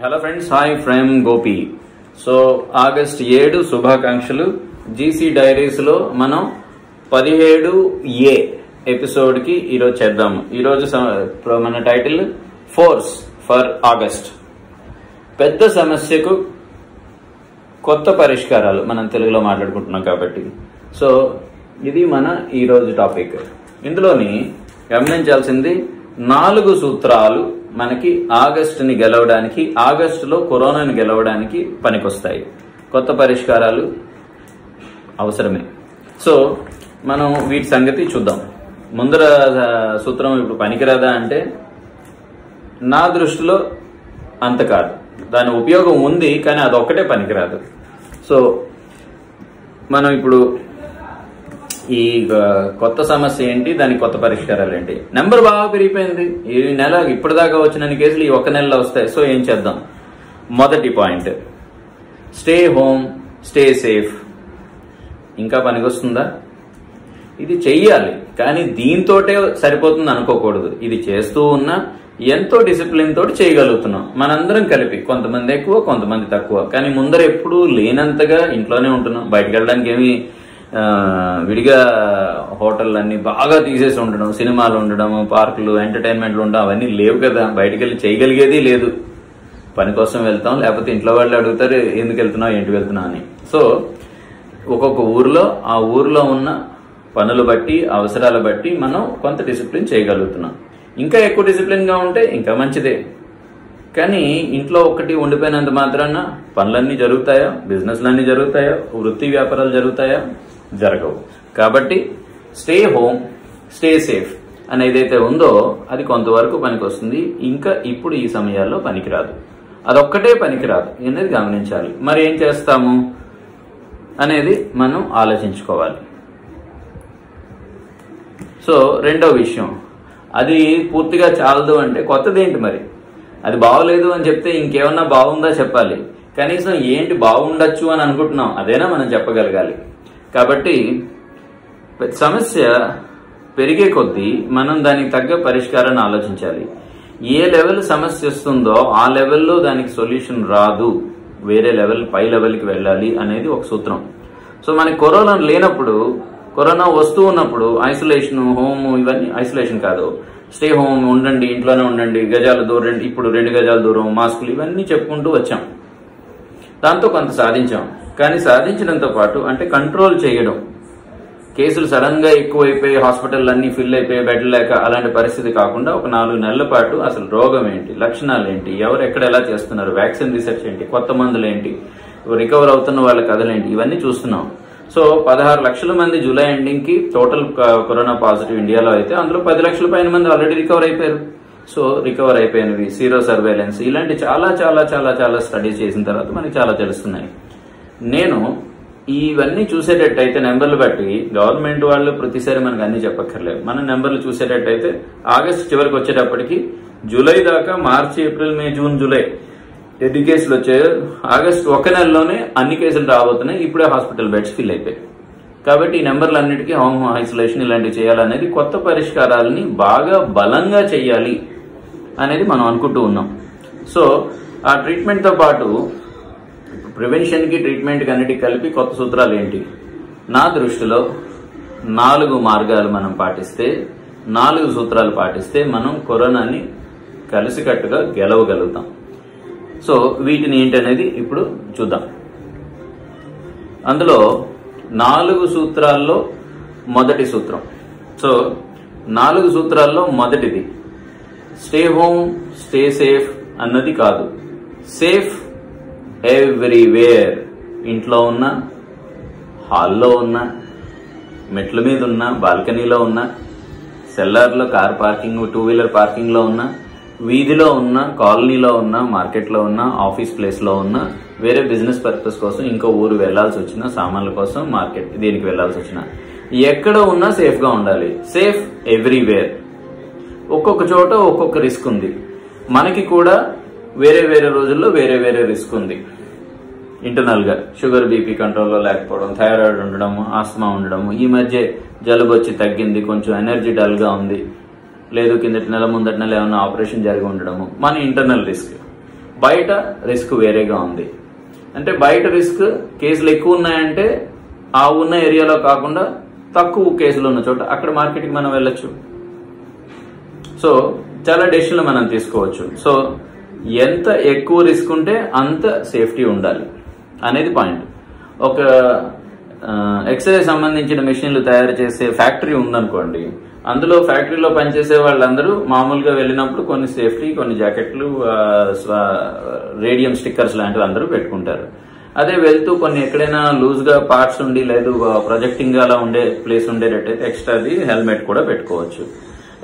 Hello friends hi frame Gopi so August ఏడు శుభాకాంక్షలు. GC డైరీస్లో మనం పదిహేడు ఏ ఎపిసోడ్కి ఈరోజు చేద్దాము ఈరోజు మన టైటిల్ ఫోర్స్ ఫర్ ఆగస్ట్ పెద్ద సమస్యకు కొత్త పరిష్కారాలు మనం తెలుగులో మాట్లాడుకుంటున్నాం కాబట్టి. సో ఇది మన ఈరోజు టాపిక్ ఇందులోని గమనించాల్సింది నాలుగు సూత్రాలు మనకి ఆగస్టుని గెలవడానికి ఆగస్టులో కరోనాని గెలవడానికి పనికొస్తాయి. కొత్త పరిష్కారాలు అవసరమే. సో మనం వీటి సంగతి చూద్దాం. ముందర సూత్రం ఇప్పుడు పనికిరాదా అంటే నా దృష్టిలో అంత కాదు. దాని ఉపయోగం ఉంది కానీ అదొక్కటే పనికిరాదు. సో మనం ఇప్పుడు ఈ కొత్త సమస్య ఏంటి? దానికి కొత్త పరిష్కారాలు ఏంటి? నెంబర్ బాగా పెరిగిపోయింది. ఈ నెల ఇప్పటిదాకా వచ్చిన కేసులు ఈ ఒక నెలలో వస్తాయి. సో ఏం చేద్దాం? మొదటి point. Stay home stay safe ఇంకా పనికొస్తుందా? ఇది చెయ్యాలి. కానీ దీంతోటే సరిపోతుంది అనుకోకూడదు. ఇది చేస్తూ ఉన్నా ఎంతో డిసిప్లిన్ తోటి చేయగలుగుతున్నాం. మనందరం కలిపి. కొంతమంది ఎక్కువ కొంతమంది తక్కువ. కానీ ముందర ఎప్పుడూ లేనంతగా ఇంట్లోనే ఉంటున్నాం. బయటకు వెళ్ళడానికి ఏమి విడిగా హోటల్ అన్నీ బాగా తీసేసి ఉండడం సినిమాలు ఉండడం పార్కులు ఎంటర్టైన్మెంట్లు ఉండడం అవన్నీ లేవు కదా. బయటకు వెళ్ళి చేయగలిగేది లేదు. పని కోసం వెళ్తాం లేకపోతే ఇంట్లో వాళ్ళు అడుగుతారు ఎందుకు వెళ్తున్నావు ఏంటి వెళ్తున్నావు అని. సో ఒక్కొక్క ఊర్లో ఆ ఊర్లో ఉన్న పనులు బట్టి అవసరాలు బట్టి మనం కొంత డిసిప్లిన్ చేయగలుగుతున్నాం. ఇంకా ఎక్కువ డిసిప్లిన్గా ఉంటే ఇంకా మంచిదే. కానీ ఇంట్లో ఒకటి ఉండిపోయినంత మాత్రాన పనులన్నీ జరుగుతాయా? బిజినెస్లన్నీ జరుగుతాయా? వృత్తి వ్యాపారాలు జరుగుతాయా? జరగవు. కాబట్టి స్టే హోమ్ స్టే సేఫ్ అని ఏదైతే ఉందో అది కొంతవరకు పనికొస్తుంది. ఇంకా ఇప్పుడు ఈ సమయాల్లో పనికిరాదు. అదొక్కటే పనికిరాదు. అనేది గమనించాలి? మరి ఏం చేస్తాము అనేది మనం ఆలోచించుకోవాలి. సో రెండో విషయం. అది పూర్తిగా చాలదు అంటే కొత్తది ఏంటి మరి? అది బాగోలేదు అని చెప్తే ఇంకేమన్నా బాగుందా చెప్పాలి. కనీసం ఏంటి బాగుండొచ్చు అని అనుకుంటున్నాం. అదేనా మనం చెప్పగలగాలి? కాబట్టి సమస్య పెరిగే కొద్దీ మనం దానికి తగ్గ పరిష్కారాన్ని ఆలోచించాలి. ఏ లెవెల్ సమస్య వస్తుందో ఆ లెవెల్లో దానికి సొల్యూషన్ రాదు. వేరే లెవెల్ పై లెవెల్కి వెళ్ళాలి అనేది ఒక సూత్రం. సో మనకి కరోనా లేనప్పుడు కరోనా వస్తూ ఉన్నప్పుడు ఐసోలేషన్ హోమ్ ఇవన్నీ ఐసోలేషన్ కాదు. స్టే హోమ్ ఉండండి ఇంట్లోనే ఉండండి గజాల దూరం ఇప్పుడు రెండు గజాల దూరం మాస్కులు ఇవన్నీ చెప్పుకుంటూ వచ్చాం. దాంతో కొంత సాధించాం. కానీ సాధించడంతో పాటు అంటే కంట్రోల్ చేయడం. కేసులు సడన్గా ఎక్కువైపోయి హాస్పిటల్ అన్నీ ఫిల్ అయిపోయి బెడ్ లేక అలాంటి పరిస్థితి కాకుండా ఒక నాలుగు నెలల పాటు అసలు రోగం ఏంటి లక్షణాలు ఏంటి ఎవరు ఎక్కడ ఎలా చేస్తున్నారు వ్యాక్సిన్ రీసెర్చ్ ఏంటి కొత్త మందులు ఏంటి రికవర్ అవుతున్న వాళ్ళ కథలేంటి ఇవన్నీ చూస్తున్నాం. సో పదహారు లక్షల మంది జూలై ఎండింగ్కి టోటల్ కరోనా పాజిటివ్ ఇండియాలో అయితే అందులో పది లక్షల పైన మంది ఆల్రెడీ రికవర్ అయిపోయారు. సో రికవర్ అయిపోయినవి సీరో సర్వేలెన్స్ ఇలాంటి చాలా చాలా చాలా చాలా స్టడీస్ చేసిన తర్వాత మనకి చాలా తెలుస్తున్నాయి. నేను ఇవన్నీ చూసేటట్టయితే నెంబర్లు బట్టి గవర్నమెంట్ వాళ్ళు ప్రతిసారి మనకు అన్ని చెప్పక్కర్లేదు. మన నెంబర్లు చూసేటట్టయితే ఆగస్ట్ చివరికి వచ్చేటప్పటికి జూలై దాకా March April May June July ఎన్ని కేసులు వచ్చాయో ఆగస్ట్ ఒక నెలలోనే అన్ని కేసులు రాబోతున్నాయి. ఇప్పుడే హాస్పిటల్ బెడ్స్ ఫిల్ అయిపోయాయి. కాబట్టి ఈ నెంబర్లు అన్నిటికీ హోమ్ ఐసోలేషన్ ఇలాంటివి చేయాలనేది కొత్త పరిష్కారాలని బాగా బలంగా చేయాలి అనేది మనం అనుకుంటూ ఉన్నాం. సో ఆ ట్రీట్మెంట్తో పాటు ప్రివెన్షన్కి ట్రీట్మెంట్కి అన్నిటికీ కలిపి కొత్త సూత్రాలు ఏంటి? నా దృష్టిలో నాలుగు మార్గాలు మనం పాటిస్తే నాలుగు సూత్రాలు పాటిస్తే మనం కరోనాని కలిసికట్టుగా గెలవగలుగుతాం. సో వీటిని ఏంటనేది ఇప్పుడు చూద్దాం. అందులో నాలుగు సూత్రాల్లో మొదటి సూత్రం. సో నాలుగు సూత్రాల్లో మొదటిది స్టే హోమ్ స్టే సేఫ్ అన్నది కాదు. సేఫ్ ఎవ్రీవేర్ ఇంట్లో ఉన్న హాల్లో ఉన్న మెట్ల మీద ఉన్నా బాల్కనీలో ఉన్నా సెల్లార్లో కార్ పార్కింగ్ టూ వీలర్ పార్కింగ్లో ఉన్నా వీధిలో ఉన్న కాలనీలో ఉన్న మార్కెట్లో ఉన్న ఆఫీస్ ప్లేస్లో ఉన్న వేరే బిజినెస్ పర్పస్ కోసం ఇంకో ఊరు వెళ్ళాల్సి వచ్చిన సామాన్ల కోసం మార్కెట్ దీనికి వెళ్ళాల్సి వచ్చిన ఎక్కడ ఉన్నా సేఫ్గా ఉండాలి. సేఫ్ ఎవ్రీవేర్ ఒక్కొక్క చోట ఒక్కొక్క రిస్క్ ఉంది. మనకి కూడా వేరే వేరే రోజుల్లో వేరే వేరే రిస్క్ ఉంది. ఇంటర్నల్గా షుగర్ బీపీ కంట్రోల్లో లేకపోవడం థైరాయిడ్ ఉండడం ఆస్తమా ఉండడం ఈ మధ్య జలుబు వచ్చి తగ్గింది కొంచెం ఎనర్జీ డల్గా ఉంది. లేదు కిందటి నెల ముందటి నెల ఏమైనా ఆపరేషన్ జరిగి ఉండడము. మన ఇంటర్నల్ రిస్క్ బయట రిస్క్ వేరేగా ఉంది. అంటే బయట రిస్క్ కేసులు ఎక్కువ ఉన్నాయంటే ఆ ఉన్న ఏరియాలో కాకుండా తక్కువ కేసులు ఉన్న చోట అక్కడ మార్కెట్కి మనం వెళ్ళొచ్చు. సో చాలా డెసిషన్లు మనం తీసుకోవచ్చు. సో ఎంత ఎక్కువ రిస్క్ ఉంటే అంత సేఫ్టీ ఉండాలి అనేది పాయింట్. ఒక ఎక్స్రే సంబంధించిన మిషన్లు తయారు చేసే ఫ్యాక్టరీ ఉందనుకోండి అందులో ఫ్యాక్టరీలో పనిచేసే వాళ్ళందరూ మామూలుగా వెళ్ళినప్పుడు కొన్ని సేఫ్టీ కొన్ని జాకెట్లు రేడియం స్టిక్కర్స్ లాంటివి అందరూ పెట్టుకుంటారు. అదే వెళ్తూ కొన్ని ఎక్కడైనా లూజ్గా పార్ట్స్ ఉండి లేదు ప్రొజెక్టింగ్ అలా ఉండే ప్లేస్ ఉండేటట్టయితే ఎక్స్ట్రాది హెల్మెట్ కూడా పెట్టుకోవచ్చు.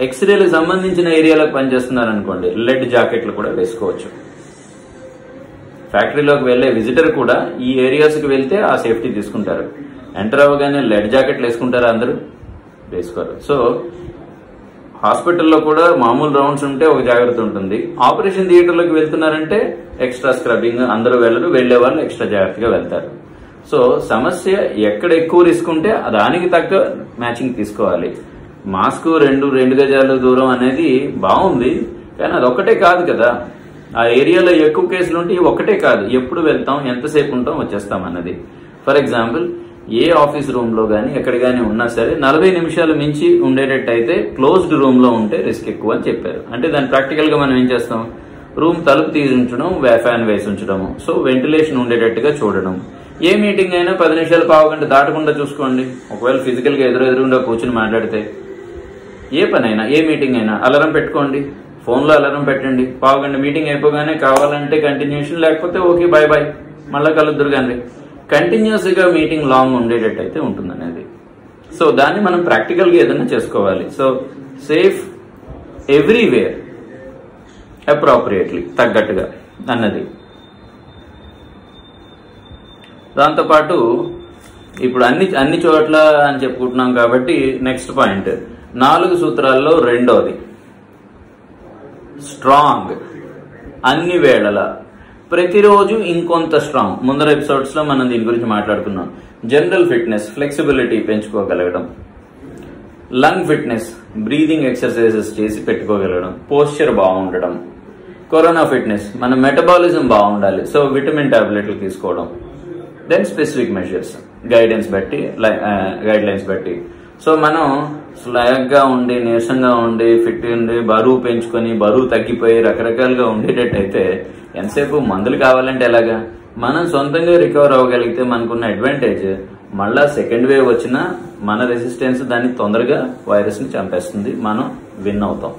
ఎక్స్రేలకు సంబంధించిన ఏరియాలకు పనిచేస్తున్నారు అనుకోండి లెడ్ జాకెట్లు కూడా వేసుకోవచ్చు. ఫ్యాక్టరీలోకి వెళ్ళే విజిటర్ కూడా ఈ ఏరియాస్కి వెళ్తే ఆ సేఫ్టీ తీసుకుంటారు. ఎంటర్ అవ్వగానే లెడ్ జాకెట్లు వేసుకుంటారా అందరూ? వేసుకోరు. సో హాస్పిటల్లో కూడా మామూలు రౌండ్స్ ఉంటే ఒక జాగ్రత్త ఉంటుంది. ఆపరేషన్ థియేటర్లోకి వెళ్తున్నారంటే ఎక్స్ట్రా స్క్రబ్బింగ్ అందరూ వెళ్ళరు వెళ్ళే వాళ్ళు ఎక్స్ట్రా జాగ్రత్తగా వెళ్తారు. సో సమస్య ఎక్కడ ఎక్కువ రిస్క్ ఉంటే దానికి తగ్గ మ్యాచింగ్ తీసుకోవాలి. మాస్క్ రెండు రెండు గజాల దూరం అనేది బాగుంది కానీ అది ఒక్కటే కాదు కదా. ఆ ఏరియాలో ఎక్కువ కేసులు ఉంటే ఒక్కటే కాదు. ఎప్పుడు వెళ్తాం ఎంతసేపు ఉంటాం వచ్చేస్తాం అన్నది. ఫర్ ఎగ్జాంపుల్ ఏ ఆఫీస్ రూమ్లో కానీ ఎక్కడ కానీ ఉన్నా సరే నలభై నిమిషాలు మించి ఉండేటట్టు అయితే క్లోజ్డ్ రూమ్లో ఉంటే రిస్క్ ఎక్కువ అని చెప్పారు. అంటే దాన్ని ప్రాక్టికల్గా మనం ఏం చేస్తాం? రూమ్ తలుపు తీసి ఉంచడం ఫ్యాన్ వేసి ఉంచడము. సో వెంటిలేషన్ ఉండేటట్టుగా చూడడం. ఏ మీటింగ్ అయినా పది నిమిషాలు పావు గంట దాటకుండా చూసుకోండి. ఒకవేళ ఫిజికల్గా ఎదురెదురుగా ఎదురు ఎదురుగా కూర్చుని మాట్లాడితే. ఏ పనైనా ఏ మీటింగ్ అయినా అలారం పెట్టుకోండి. ఫోన్లో అలారం పెట్టండి. పావు మీటింగ్ అయిపోగానే కావాలంటే కంటిన్యూషన్ లేకపోతే ఓకే బాయ్ బాయ్ మళ్ళీ కలుద్దురు కానీ కంటిన్యూస్గా మీటింగ్ లాంగ్ ఉండేటట్టు అయితే ఉంటుంది అనేది సో దాన్ని మనం ప్రాక్టికల్గా ఏదైనా చేసుకోవాలి. సో సేఫ్ ఎవ్రీవేర్ అప్రాప్రియేట్లీ తగ్గట్టుగా అన్నది. దాంతోపాటు ఇప్పుడు అన్ని అన్ని చోట్ల అని చెప్పుకుంటున్నాం కాబట్టి నెక్స్ట్ పాయింట్ నాలుగు సూత్రాల్లో రెండోది. స్ట్రాంగ్. అన్ని వేళల. ప్రతిరోజు ఇంకొంత స్ట్రాంగ్. ముందర ఎపిసోడ్స్లో మనం దీని గురించి మాట్లాడుకున్నాం. జనరల్ ఫిట్నెస్ ఫ్లెక్సిబిలిటీ పెంచుకోగలగడం. లంగ్ ఫిట్నెస్ బ్రీదింగ్ ఎక్సర్సైజెస్ చేసి పెట్టుకోగలగడం. పోస్చర్ బాగుండడం. కరోనా ఫిట్నెస్ మన మెటబాలిజం బాగుండాలి. సో విటమిన్ టాబ్లెట్లు తీసుకోవడం. దెన్ స్పెసిఫిక్ మెజర్స్ గైడెన్స్ బట్టి గైడ్ లైన్స్ బట్టి. సో మనం స్లాగ్గా ఉండి నీరసంగా ఉండి ఫిట్ ఉండి బరువు పెంచుకొని బరువు తగ్గిపోయి రకరకాలుగా ఉండేటట్టయితే ఎంతసేపు మందులు కావాలంటే ఎలాగా? మనం సొంతంగా రికవర్ అవ్వగలిగితే మనకున్న అడ్వాంటేజ్ మళ్ళా సెకండ్ వేవ్ వచ్చినా మన రెసిస్టెన్స్ దాన్ని తొందరగా వైరస్ని చంపేస్తుంది. మనం విన్ అవుతాం.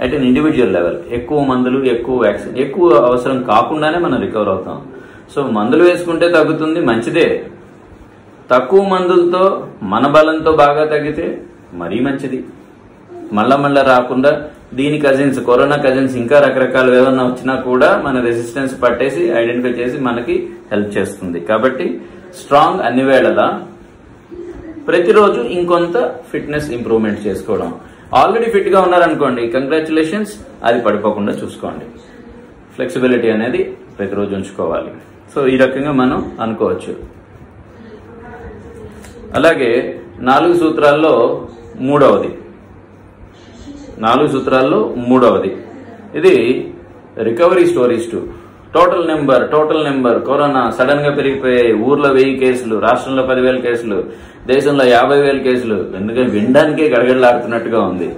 అట్ అన్ ఇండివిజువల్ లెవెల్ ఎక్కువ మందులు ఎక్కువ వ్యాక్సిన్ ఎక్కువ అవసరం కాకుండానే మనం రికవర్ అవుతాం. సో మందులు వేసుకుంటే తగ్గుతుంది మంచిదే. తక్కువ మందులతో మన బలంతో బాగా తగ్గితే మరీ మంచిది. మళ్ళా మళ్ళా రాకుండా దీని కజిన్స్ కరోనా కజిన్స్ ఇంకా రకరకాలు ఏమన్నా వచ్చినా కూడా మన రెసిస్టెన్స్ పట్టేసి ఐడెంటిఫై చేసి మనకి హెల్ప్ చేస్తుంది. కాబట్టి స్ట్రాంగ్ అన్ని వేళలా ప్రతిరోజు ఇంకొంత ఫిట్నెస్ ఇంప్రూవ్మెంట్ చేసుకోవడం. ఆల్రెడీ ఫిట్గా ఉన్నారనుకోండి కంగ్రాచులేషన్స్ అది పడిపోకుండా చూసుకోండి. ఫ్లెక్సిబిలిటీ అనేది ప్రతిరోజు ఉంచుకోవాలి. సో ఈ రకంగా మనం అనుకోవచ్చు. అలాగే నాలుగు సూత్రాల్లో మూడవది. నాలుగు సూత్రాల్లో మూడవది. ఇది recovery stories too. Total number total number corona సడన్గా పెరిగిపోయాయి ఊర్లో వెయ్యి కేసులు రాష్ట్రంలో పదివేల కేసులు దేశంలో యాభై వేల కేసులు ఎందుకంటే వినడానికే గడగడలాడుతున్నట్టుగా ఉంది.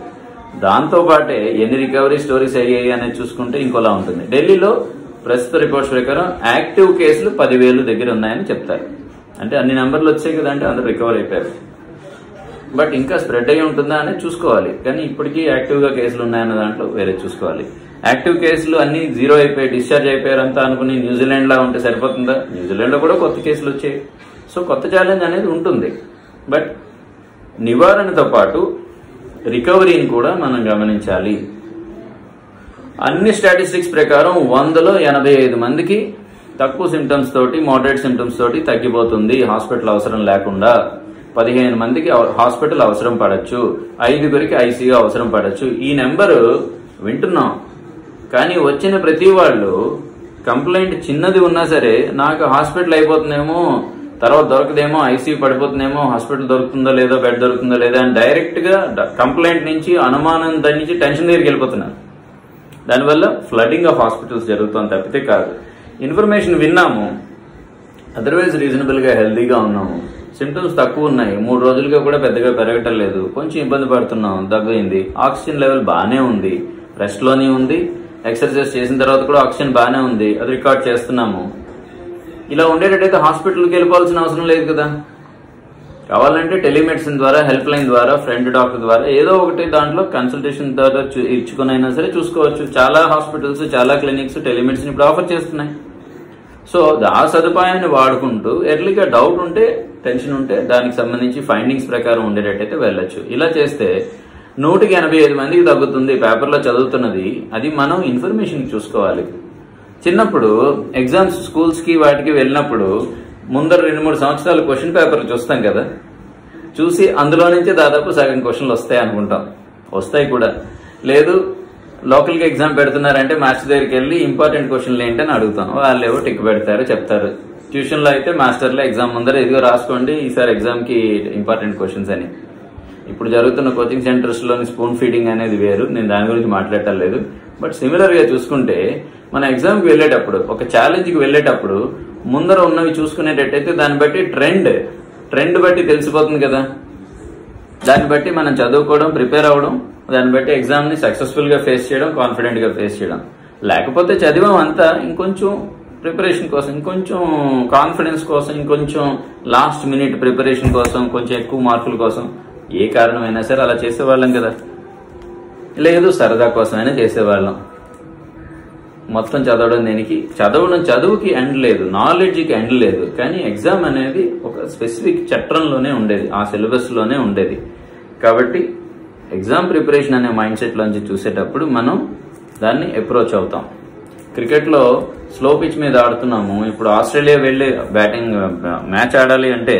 దాంతో పాటే ఎన్ని రికవరీ స్టోరీస్ అయ్యాయి అనేది చూసుకుంటే ఇంకోలా ఉంటుంది. ఢిల్లీలో ప్రస్తుత రిపోర్ట్స్ ప్రకారం యాక్టివ్ కేసులు పదివేలు దగ్గర ఉన్నాయని చెప్తారు. అంటే అన్ని నెంబర్లు వచ్చాయి కదంటే అందరూ రికవర్ అయిపోయారు. బట్ ఇంకా స్ప్రెడ్ అయి ఉంటుందా అనేది చూసుకోవాలి. కానీ ఇప్పటికీ యాక్టివ్గా కేసులు ఉన్నాయన్న దాంట్లో వేరే చూసుకోవాలి. యాక్టివ్ కేసులు అన్ని జీరో అయిపోయి డిశ్చార్జ్ అయిపోయారంతా అనుకుని న్యూజిలాండ్లా ఉంటే సరిపోతుందా? న్యూజిలాండ్లో కూడా కొత్త కేసులు వచ్చాయి. సో కొత్త ఛాలెంజ్ అనేది ఉంటుంది. బట్ నివారణతో పాటు రికవరీని కూడా మనం గమనించాలి. అన్ని స్టాటిస్టిక్స్ ప్రకారం వందలో ఎనభై ఐదు మందికి తక్కువ సిమ్టమ్స్ తోటి మోడరేట్ సిమ్టమ్స్ తోటి తగ్గిపోతుంది. హాస్పిటల్ అవసరం లేకుండా. పదిహేను మందికి హాస్పిటల్ అవసరం పడచ్చు. ఐదుగురికి ఐసీయూ అవసరం పడచ్చు. ఈ నెంబరు వింటున్నాం. కానీ వచ్చిన ప్రతి వాళ్ళు కంప్లైంట్ చిన్నది ఉన్నా సరే నాకు హాస్పిటల్ అయిపోతుందేమో తర్వాత దొరకదేమో ఐసీయూ పడిపోతుందేమో హాస్పిటల్ దొరుకుతుందో లేదో బెడ్ దొరుకుతుందో లేదో అని డైరెక్ట్గా కంప్లైంట్ నుంచి అనుమానం దాని నుంచి టెన్షన్ దగ్గరికి వెళ్ళిపోతున్నారు. దానివల్ల ఫ్లడింగ్ ఆఫ్ హాస్పిటల్స్ జరుగుతుంది తప్పితే కాదు. ఇన్ఫర్మేషన్ విన్నాము. అదర్వైజ్ రీజనబుల్గా హెల్తీగా హెల్దీగా ఉన్నాము. సిమ్టమ్స్ తక్కువ ఉన్నాయి. మూడు రోజులుగా కూడా పెద్దగా పెరగటం లేదు. కొంచెం ఇబ్బంది పడుతున్నాం. తగ్గింది ఆక్సిజన్ లెవెల్ బాగానే ఉంది. రెస్ట్లోనే ఉంది. ఎక్సర్సైజ్ చేసిన తర్వాత కూడా ఆక్సిజన్ బాగానే ఉంది. అది రికార్డ్ చేస్తున్నాము. ఇలా ఉండేటట్టయితే హాస్పిటల్కి వెళ్ళిపోవాల్సిన అవసరం లేదు కదా. కావాలంటే టెలిమెడిసిన్ ద్వారా హెల్ప్ లైన్ ద్వారా ఫ్రెండ్ డాక్టర్ ద్వారా ఏదో ఒకటి దాంట్లో కన్సల్టేషన్ ద్వారా ఇచ్చుకునైనా సరే చూసుకోవచ్చు. చాలా హాస్పిటల్స్ చాలా క్లినిక్స్ టెలిమెడిసిన్ ఇప్పుడు ఆఫర్ చేస్తున్నాయి. సో ఆ సదుపాయాన్ని వాడుకుంటూ ఎర్లీగా డౌట్ ఉంటే టెన్షన్ ఉంటే దానికి సంబంధించి ఫైండింగ్స్ ప్రకారం ఉండేటట్టయితే వెళ్ళొచ్చు. ఇలా చేస్తే నూటికి ఎనభై ఐదు మందికి తగ్గుతుంది పేపర్లో చదువుతున్నది. అది మనం ఇన్ఫర్మేషన్ చూసుకోవాలి. చిన్నప్పుడు ఎగ్జామ్స్ స్కూల్స్కి వాటికి వెళ్ళినప్పుడు ముందర రెండు మూడు సంవత్సరాలు క్వశ్చన్ పేపర్ చూస్తాం కదా. చూసి అందులో నుంచే దాదాపు సగం క్వశ్చన్లు వస్తాయి అనుకుంటాం. వస్తాయి కూడా. లేదు లోకల్గా ఎగ్జామ్ పెడుతున్నారంటే మాస్టర్ దగ్గరికి వెళ్ళి ఇంపార్టెంట్ క్వశ్చన్లు ఏంటని అడుగుతాం. వాళ్ళు ఏవో టిక్ పెడతారు చెప్తారు. ట్యూషన్లో అయితే మాస్టర్లో ఎగ్జామ్ ముందర ఇదిగో రాసుకోండి ఈసారి ఎగ్జామ్కి ఇంపార్టెంట్ క్వశ్చన్స్ అని. ఇప్పుడు జరుగుతున్న కోచింగ్ సెంటర్స్లోని స్పూన్ ఫీడింగ్ అనేది వేరు. నేను దాని గురించి మాట్లాడటం లేదు. బట్ సిమిలర్గా చూసుకుంటే మన ఎగ్జామ్కి వెళ్ళేటప్పుడు ఒక ఛాలెంజ్కి వెళ్ళేటప్పుడు ముందర ఉన్నవి చూసుకునేటట్టయితే దాన్ని బట్టి ట్రెండ్ ట్రెండ్ బట్టి తెలిసిపోతుంది కదా. దాన్ని బట్టి మనం చదువుకోవడం ప్రిపేర్ అవ్వడం దాన్ని బట్టి ఎగ్జామ్ని సక్సెస్ఫుల్గా ఫేస్ చేయడం కాన్ఫిడెంట్గా ఫేస్ చేయడం. లేకపోతే చదివాం అంతా ఇంకొంచెం ప్రిపరేషన్ కోసం ఇంకొంచెం కాన్ఫిడెన్స్ కోసం ఇంకొంచెం లాస్ట్ మినిట్ ప్రిపరేషన్ కోసం కొంచెం ఎక్కువ మార్కుల కోసం ఏ కారణమైనా సరే అలా చేసేవాళ్ళం కదా. లేదు సరదా కోసమైనా చేసేవాళ్ళం. మొత్తం చదవడం దేనికి? చదవడం చదువుకి ఎండ్ లేదు నాలెడ్జ్కి ఎండ్ లేదు. కానీ ఎగ్జామ్ అనేది ఒక స్పెసిఫిక్ చట్రంలోనే ఉండేది ఆ సిలబస్లోనే ఉండేది. కాబట్టి ఎగ్జామ్ ప్రిపరేషన్ అనే మైండ్ సెట్లోంచి చూసేటప్పుడు మనం దాన్ని అప్రోచ్ అవుతాం. క్రికెట్లో స్లో పిచ్ మీద ఆడుతున్నాము. ఇప్పుడు ఆస్ట్రేలియా వెళ్ళి బ్యాటింగ్ మ్యాచ్ ఆడాలి అంటే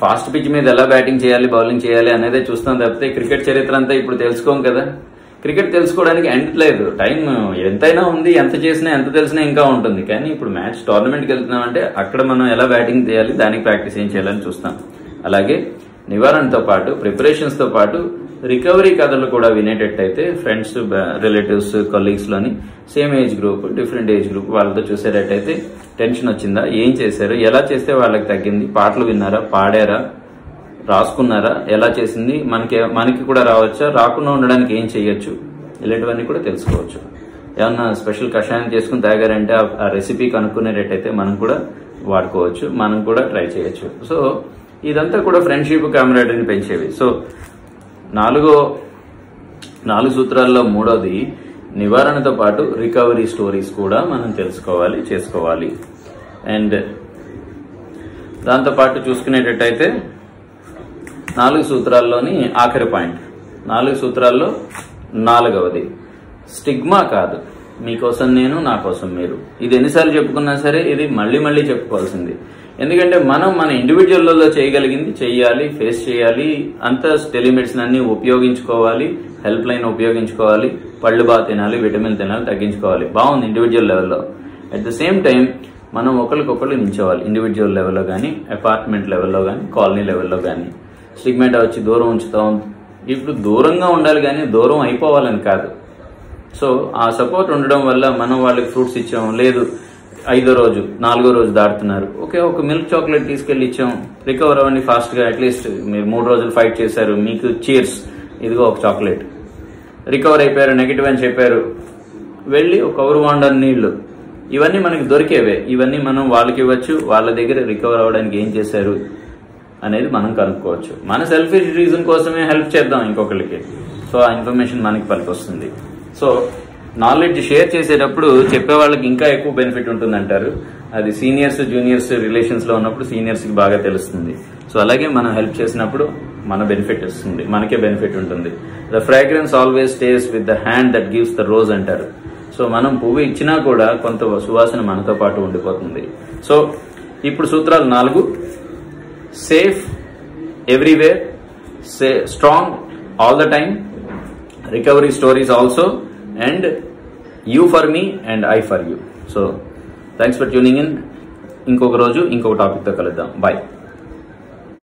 ఫాస్ట్ పిచ్ మీద ఎలా బ్యాటింగ్ చేయాలి బౌలింగ్ చేయాలి అనేదే చూస్తాం తప్పితే క్రికెట్ చరిత్ర అంతా ఇప్పుడు తెలుసుకోం కదా. క్రికెట్ తెలుసుకోవడానికి ఎండ్ లేదు. టైం ఎంతైనా ఉంది ఎంత చేసినా ఎంత తెలిసినా ఇంకా ఉంటుంది. కానీ ఇప్పుడు మ్యాచ్ టోర్నమెంట్కి వెళ్తున్నామంటే అక్కడ మనం ఎలా బ్యాటింగ్ చేయాలి దానికి ప్రాక్టీస్ ఏం చేయాలని చూస్తాం. అలాగే నివారణతో పాటు ప్రిపరేషన్స్తో పాటు రికవరీ కథలు కూడా వినేటట్టయితే friends relatives కలీగ్స్లోని same age group different age group వాళ్ళతో చూసేటట్టయితే టెన్షన్ వచ్చిందా ఏం చేశారు ఎలా చేస్తే వాళ్ళకి తగ్గింది పాటలు విన్నారా పాడారా రాసుకున్నారా ఎలా చేసింది మనకి మనకి కూడా రావచ్చా రాకుండా ఉండడానికి ఏం చేయొచ్చు ఇలాంటివన్నీ కూడా తెలుసుకోవచ్చు. ఏమన్నా స్పెషల్ కషాయం చేసుకుని తాగారంటే ఆ- రెసిపీ కనుక్కునేటట్టయితే మనం కూడా వాడుకోవచ్చు మనం కూడా ట్రై చేయొచ్చు. సో ఇదంతా కూడా ఫ్రెండ్షిప్ కామరేడరీని పెంచేవి. సో నాలుగో నాలుగు సూత్రాల్లో మూడోది నివారణతో పాటు రికవరీ స్టోరీస్ కూడా మనం తెలుసుకోవాలి చేసుకోవాలి. అండ్ దాంతోపాటు చూసుకునేటట్టయితే నాలుగు సూత్రాల్లోని ఆఖరి పాయింట్. నాలుగు సూత్రాల్లో నాలుగవది స్టిగ్మా కాదు. మీకోసం నేను నా కోసం మీరు. ఇది ఎన్నిసార్లు చెప్పుకున్నా సరే ఇది మళ్ళీ మళ్ళీ చెప్పుకోవాల్సింది. ఎందుకంటే మనం మన ఇండివిజువల్లో చేయగలిగింది చేయాలి ఫేస్ చేయాలి అంత టెలిమెడిసిన్ అన్ని ఉపయోగించుకోవాలి హెల్ప్ లైన్ ఉపయోగించుకోవాలి పళ్ళు బాగా తినాలి విటమిన్ తినాలి తగ్గించుకోవాలి. బాగుంది ఇండివిజువల్ లెవెల్లో అట్ ద సేమ్ టైం మనం ఒకరికొకరు నించోవాలి ఇండివిజువల్ లెవెల్లో కానీ అపార్ట్మెంట్ లెవెల్లో కానీ కాలనీ లెవెల్లో కానీ స్టిగ్మేటా వచ్చి దూరం ఉంచుతాం. ఇప్పుడు దూరంగా ఉండాలి కానీ దూరం అయిపోవాలని కాదు. సో ఆ సపోర్ట్ ఉండడం వల్ల మనం వాళ్ళకి ఫ్రూట్స్ ఇచ్చాము లేదు ఐదో రోజు నాలుగో రోజు దాటుతున్నారు. ఓకే ఒక మిల్క్ చాక్లెట్ తీసుకెళ్ళి ఇచ్చాం. రికవర్ అవ్వండి ఫాస్ట్గా అట్లీస్ట్ మీరు మూడు రోజులు ఫైట్ చేశారు మీకు చీర్స్ ఇదిగో ఒక చాక్లెట్ రికవర్ అయిపోయారు నెగిటివ్ అని చెప్పారు. వెళ్ళి ఒక కవర్ వాండర్ నీళ్ళు ఇవన్నీ మనకి దొరికేవే. ఇవన్నీ మనం వాళ్ళకి ఇవ్వచ్చు వాళ్ళ దగ్గర రికవర్ అవ్వడానికి ఏం చేశారు అనేది మనం కనుక్కోవచ్చు. మన సెల్ఫిష్ రీజన్ కోసమే హెల్ప్ చేద్దాం ఇంకొకరికి సో ఆ ఇన్ఫర్మేషన్ మనకి పనికొస్తుంది. సో నాలెడ్జ్ షేర్ చేసేటప్పుడు చెప్పే వాళ్ళకి ఇంకా ఎక్కువ బెనిఫిట్ ఉంటుంది అంటారు అది సీనియర్స్ జూనియర్స్ రిలేషన్స్లో ఉన్నప్పుడు సీనియర్స్కి బాగా తెలుస్తుంది. సో అలాగే మనం హెల్ప్ చేసినప్పుడు మన బెనిఫిట్ వస్తుంది. మనకే బెనిఫిట్ ఉంటుంది. The fragrance always stays with the hand that gives the rose అంటారు. సో మనం పువ్వు ఇచ్చినా కూడా కొంత సువాసన మనతో పాటు ఉండిపోతుంది. సో ఇప్పుడు సూత్రాలు నాలుగు. Safe everywhere stay strong all the time recovery stories also and you for me and I for you so thanks for tuning in ఇంకొక రోజు ఇంకొక టాపిక్తో కలుద్దాం. బాయ్